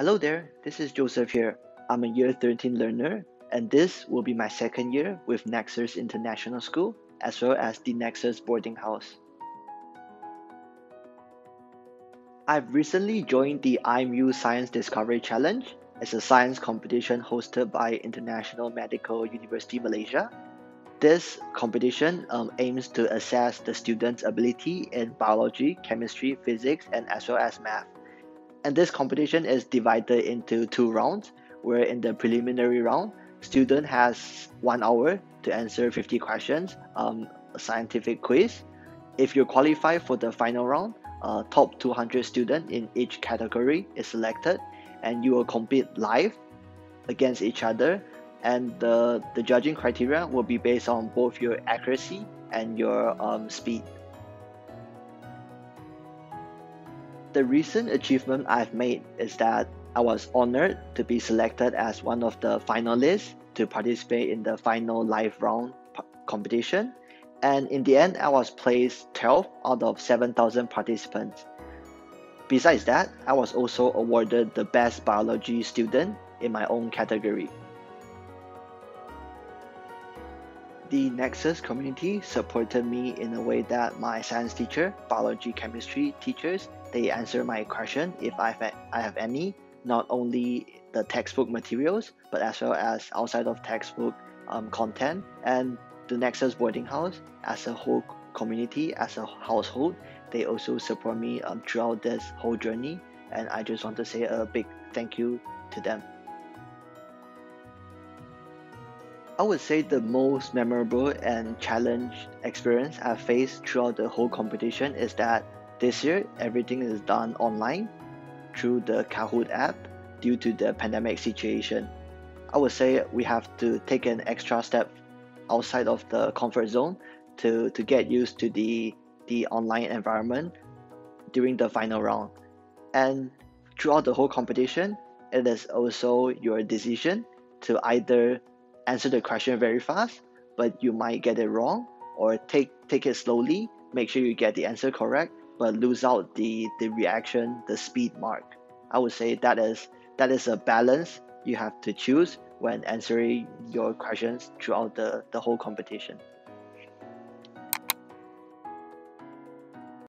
Hello there, this is Joseph here. I'm a year 13 learner, and this will be my second year with Nexus International School as well as the Nexus boarding house. I've recently joined the IMU Science Discovery Challenge. It's a science competition hosted by International Medical University Malaysia. This competition um, aims to assess the students' ability in biology, chemistry, physics, and as well as math. And this competition is divided into two rounds, where in the preliminary round, student has one hour to answer 50 questions, um, a scientific quiz. If you qualify for the final round, uh, top 200 student in each category is selected, and you will compete live against each other. And the, the judging criteria will be based on both your accuracy and your um, speed. The recent achievement I've made is that I was honored to be selected as one of the finalists to participate in the final live round competition. And in the end, I was placed 12 out of 7,000 participants. Besides that, I was also awarded the best biology student in my own category. The Nexus community supported me in a way that my science teacher, biology, chemistry teachers, they answer my question if I have, I have any, not only the textbook materials, but as well as outside of textbook um, content. And the Nexus boarding house, as a whole community, as a household, they also support me um, throughout this whole journey. And I just want to say a big thank you to them. I would say the most memorable and challenge experience I've faced throughout the whole competition is that this year everything is done online through the Kahoot app due to the pandemic situation. I would say we have to take an extra step outside of the comfort zone to, to get used to the, the online environment during the final round. And throughout the whole competition, it is also your decision to either answer the question very fast, but you might get it wrong, or take take it slowly, make sure you get the answer correct, but lose out the the reaction, the speed mark. I would say that is that is a balance you have to choose when answering your questions throughout the, the whole competition.